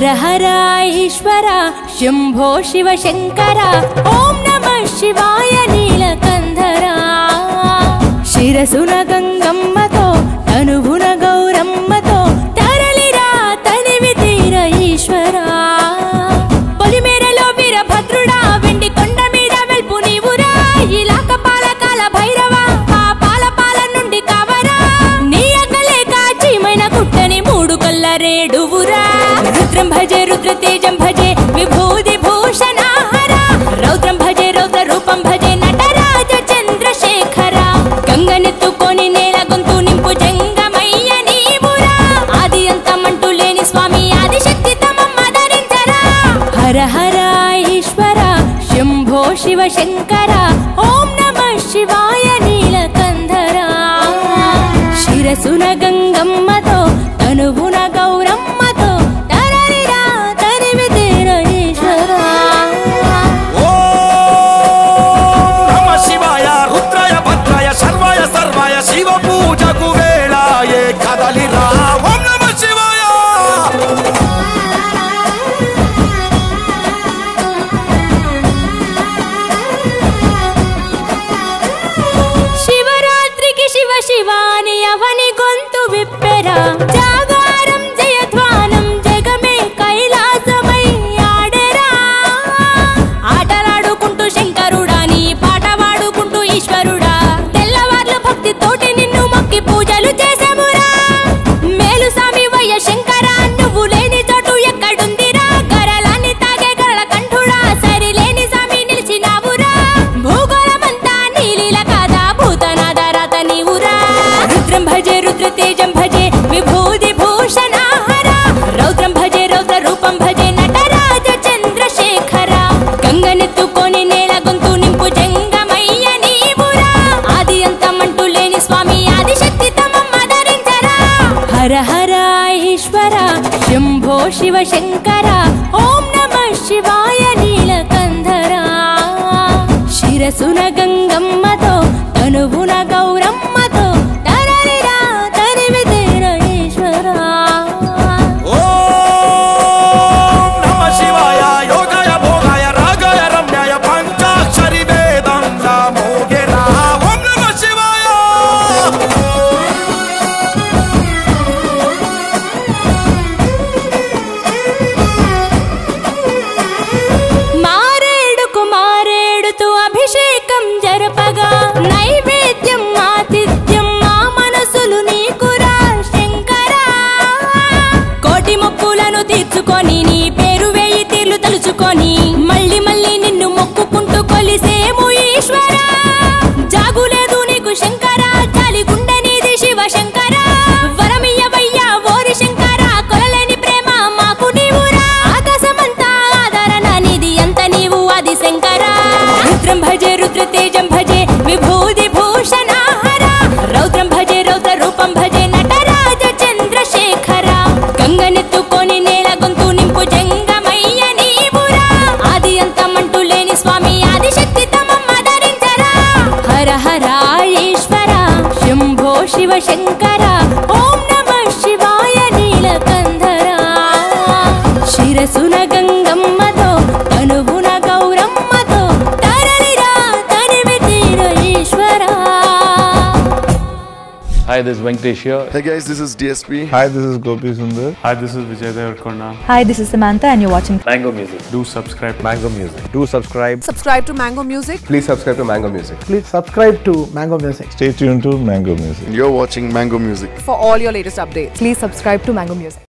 హర హర ఈశ్వర శంభో శివ శంకర ఓం నమ శివాయ నీలకంధర శిరసున గంగమ్మతో అనుగుణ గౌరమ్మతో తరలిరా తనివి తీర ఈశ్వరా పొలిమేరలో వీరభద్రుడా వెండి కొండ మీద వెల్పు నీవురా ఇలాక పాలకాల భైరవ ఆ పాల పాల నుండి కవరా నీ అక్కలే కాచిమైన కుట్టని మూడు కల్ల రేడువురా రౌద్రం భజే రుద్ర తేజం భజే విభూది భూషణాహర రౌద్రం భజే రౌద్ర రూపం భజే నటరాజ చంద్రశేఖర గంగనెత్తుకొని నేల గొంతు నింపు జంగమయ్య నీవురా ఆది అంతమంటూ లేని స్వామి ఆదిశక్తి తమమ్మ ధరించరా హర హర ఈశ్వర శంభో శివ శంకర ఓం నమ శివాయ నీలకంధర శిరసున గంగమ్మ down. हराईश्वर शुम्भो शिवशङ्कर ॐ नमः शिवाय नीलकन्धरा शिरसुन गङ्गम् मतो तनुवु money. Shambho Shiva Hi, this is Venkatesh here. Hey guys, this is DSP. Hi, this is Gopi Sundar. Hi, this is Vijay Devarkonda. Hi, this is Samantha, and you're watching Mango music. Do subscribe. Mango Music. Do subscribe. subscribe to Mango Music. Please subscribe to Mango Music. Please subscribe to Mango Music. Stay tuned to Mango Music. You're watching Mango Music. For all your latest updates. Please subscribe to Mango Music.